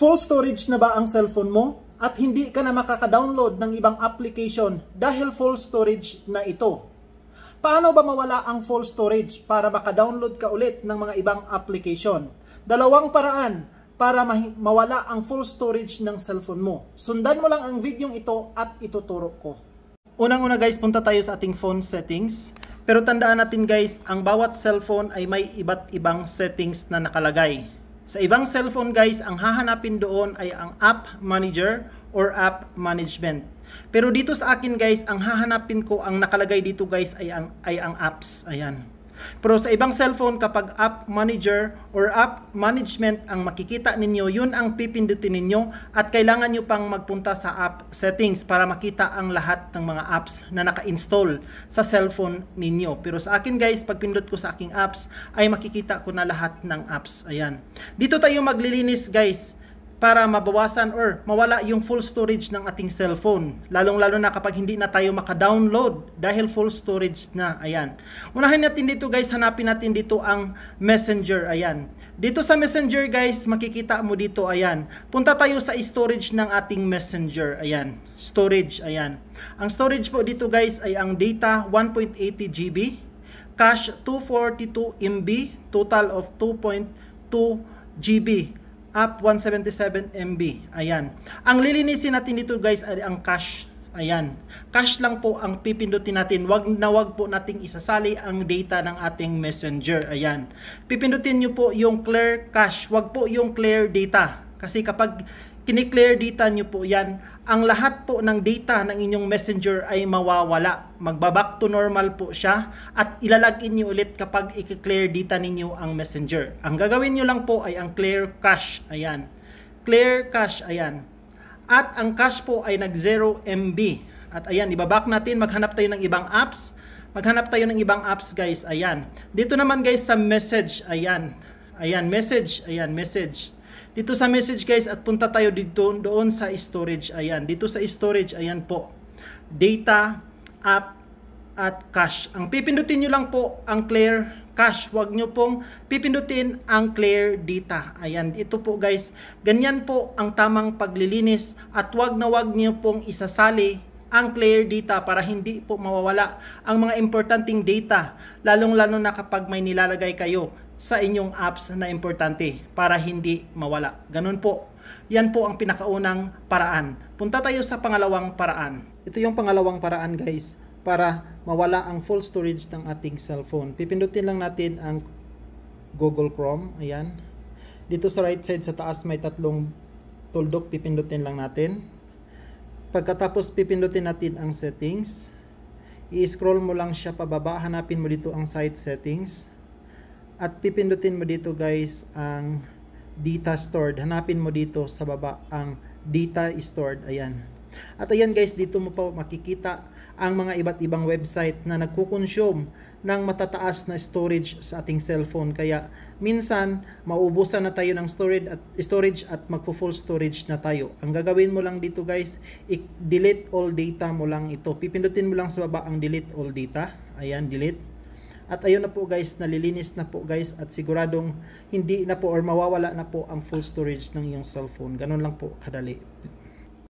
Full storage na ba ang cellphone mo? At hindi ka na makaka-download ng ibang application dahil full storage na ito. Paano ba mawala ang full storage para maka-download ka ulit ng mga ibang application? Dalawang paraan para mawala ang full storage ng cellphone mo. Sundan mo lang ang video ito at ituturo ko. Unang-una guys, punta tayo sa ating phone settings. Pero tandaan natin guys, ang bawat cellphone ay may iba't ibang settings na nakalagay. Sa ibang cellphone guys, ang hahanapin doon ay ang App Manager or App Management. Pero dito sa akin guys, ang hahanapin ko, ang nakalagay dito guys ay ang, ay ang apps. Ayan. Pero sa ibang cellphone, kapag app manager or app management ang makikita ninyo, yun ang pipindutin ninyo at kailangan nyo pang magpunta sa app settings para makita ang lahat ng mga apps na naka-install sa cellphone ninyo. Pero sa akin guys, pag pindot ko sa aking apps, ay makikita ko na lahat ng apps. Ayan. Dito tayo maglilinis guys para mabawasan or mawala yung full storage ng ating cellphone. Lalong-lalo na kapag hindi na tayo maka-download dahil full storage na. Ayan. Unahin natin dito guys, hanapin natin dito ang Messenger. Ayan. Dito sa Messenger guys, makikita mo dito. Ayan. Punta tayo sa storage ng ating Messenger. Ayan. Storage. Ayan. Ang storage po dito guys ay ang data 1.80 GB, cache 242 MB, total of 2.2 GB up 177 MB. Ayan. Ang lilinisin natin dito guys ay ang cache. Ayan. Cache lang po ang pipindutin natin. Wag na wag po nating isasali ang data ng ating messenger. Ayan. Pipindutin nyo po yung clear cache. Wag po yung clear data. Kasi kapag kiniklear data nyo po yan, ang lahat po ng data ng inyong messenger ay mawawala. Magbaback to normal po siya at ilalagin nyo ulit kapag i-clear data ninyo ang messenger. Ang gagawin nyo lang po ay ang clear cache. Ayan. Clear cache. Ayan. At ang cache po ay nag 0 MB. At ayan, ibaback natin. Maghanap tayo ng ibang apps. Maghanap tayo ng ibang apps guys. Ayan. Dito naman guys sa message. Ayan. Ayan, message. Ayan, message. Dito sa message guys at punta tayo dito doon sa storage. Ayan, dito sa storage ayan po. Data, app at cache. Ang pipindutin niyo lang po ang clear cache. Huwag niyo pong pipindutin ang clear data. Ayan, ito po guys. Ganyan po ang tamang paglilinis at wag na wag niyo pong isasali ang clear data para hindi po mawawala ang mga importanteng data lalong-lalo na kapag may nilalagay kayo sa inyong apps na importante para hindi mawala. Ganun po. Yan po ang pinakaunang paraan. Punta tayo sa pangalawang paraan. Ito yung pangalawang paraan guys para mawala ang full storage ng ating cellphone. Pipindutin lang natin ang Google Chrome. Ayan. Dito sa right side sa taas may tatlong tuldok. Pipindutin lang natin. Pagkatapos pipindutin natin ang settings. I-scroll mo lang siya pababa. Hanapin mo dito ang site settings at pipindutin mo dito guys ang data stored. Hanapin mo dito sa baba ang data stored. Ayan. At ayan guys, dito mo pa makikita ang mga iba't ibang website na nagkukonsume ng matataas na storage sa ating cellphone. Kaya minsan, maubusan na tayo ng storage at, storage at magpo-full storage na tayo. Ang gagawin mo lang dito guys, i-delete all data mo lang ito. Pipindutin mo lang sa baba ang delete all data. Ayan, delete. At ayun na po guys, nalilinis na po guys at siguradong hindi na po or mawawala na po ang full storage ng iyong cellphone. Ganun lang po kadali.